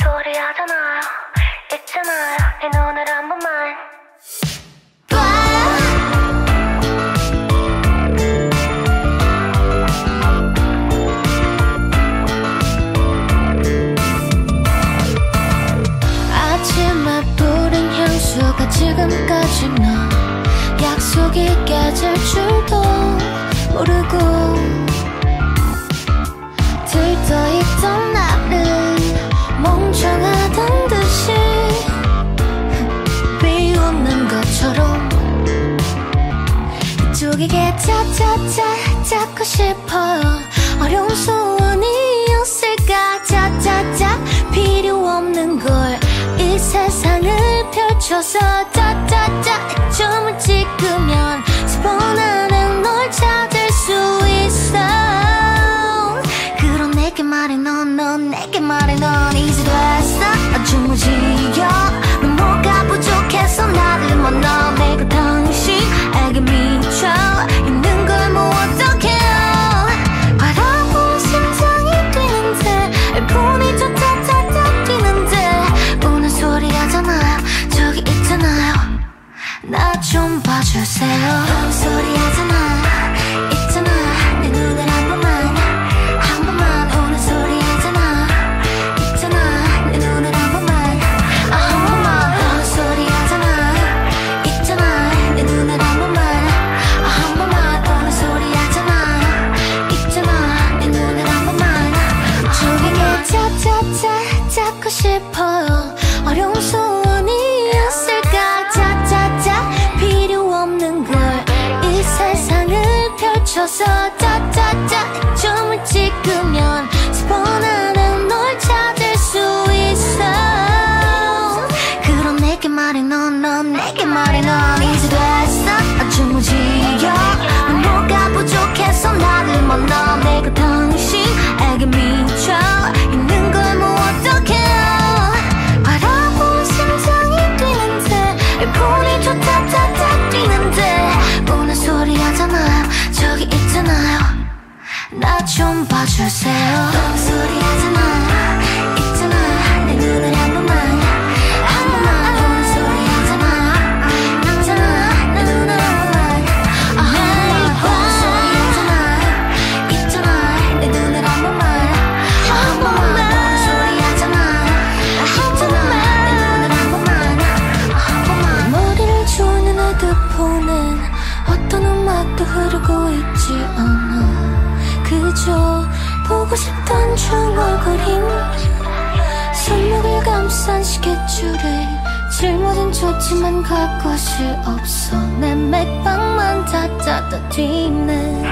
소리 하잖아요. 있잖아요. 내 눈을 한 번만. 아침에 뿌린 향수가 지금까지 나 약속이 깨질 줄도 그쪽에게 짜짜짜 잡고 싶어요. 어려운 소원이었을까? 짜짜짜 필요 없는 걸 이 세상을 펼쳐서 짜짜짜 나 좀 봐주세요 넌 넌 내게 말해 넌 이제 됐어. 아주 무지여 넌 뭐가 부족해서 나를 만나 내가 당신에게 미쳐. 있는 걸 뭐 어떡해요 바라본 심장이 뛰는데 폰이 저 짜짜짜 뛰는데 우는 소리 하잖아요. 저기 있잖아요. 나 좀 봐주세요 중얼거림 손목을 감싼 시계줄에 질문은 좋지만 갈 곳이 없어. 내 맥박만 닫아다 뒤네